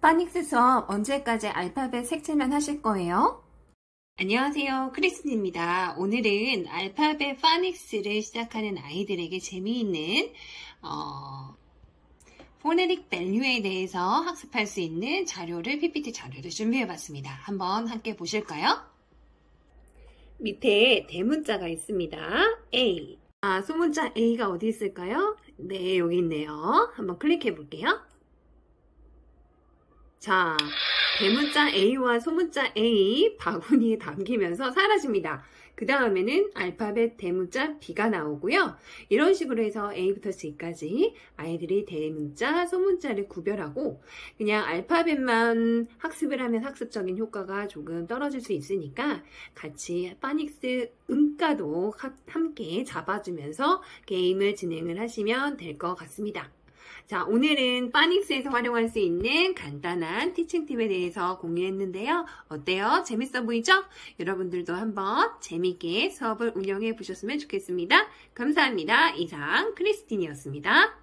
파닉스 수업 언제까지 알파벳 색칠만 하실 거예요? 안녕하세요. 크리스틴입니다. 오늘은 알파벳 파닉스를 시작하는 아이들에게 재미있는 어, 포네릭 밸류에 대해서 학습할 수 있는 자료를 PPT 자료를 준비해 봤습니다. 한번 함께 보실까요? 밑에 대문자가 있습니다. A. 아, 소문자 A가 어디 있을까요? 네, 여기 있네요. 한번 클릭해 볼게요. 자, 대문자 A와 소문자 A 바구니에 담기면서 사라집니다. 그 다음에는 알파벳 대문자 B가 나오고요. 이런 식으로 해서 A부터 G까지 아이들이 대문자, 소문자를 구별하고 그냥 알파벳만 학습을 하면 학습적인 효과가 조금 떨어질 수 있으니까 같이 파닉스 음가도 함께 잡아주면서 게임을 진행을 하시면 될 것 같습니다. 자, 오늘은 파닉스에서 활용할 수 있는 간단한 티칭 팁에 대해서 공유했는데요. 어때요? 재밌어 보이죠? 여러분들도 한번 재밌게 수업을 운영해 보셨으면 좋겠습니다. 감사합니다. 이상 크리스틴이었습니다.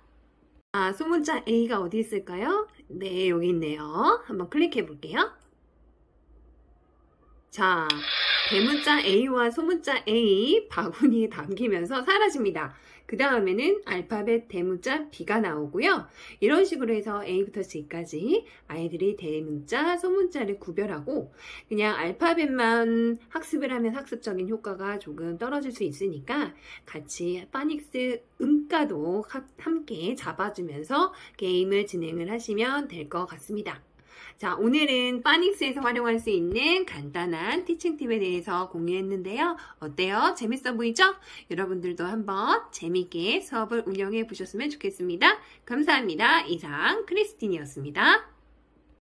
아, 소문자 A가 어디 있을까요? 네, 여기 있네요. 한번 클릭해 볼게요. 자, 대문자 A와 소문자 A 바구니에 담기면서 사라집니다. 그 다음에는 알파벳 대문자 B가 나오고요. 이런 식으로 해서 A부터 G까지 아이들이 대문자, 소문자를 구별하고 그냥 알파벳만 학습을 하면 학습적인 효과가 조금 떨어질 수 있으니까 같이 파닉스 음가도 함께 잡아주면서 게임을 진행을 하시면 될 것 같습니다. 자, 오늘은 파닉스에서 활용할 수 있는 간단한 티칭 팁에 대해서 공유했는데요. 어때요? 재밌어 보이죠? 여러분들도 한번 재밌게 수업을 운영해 보셨으면 좋겠습니다. 감사합니다. 이상 크리스틴이었습니다.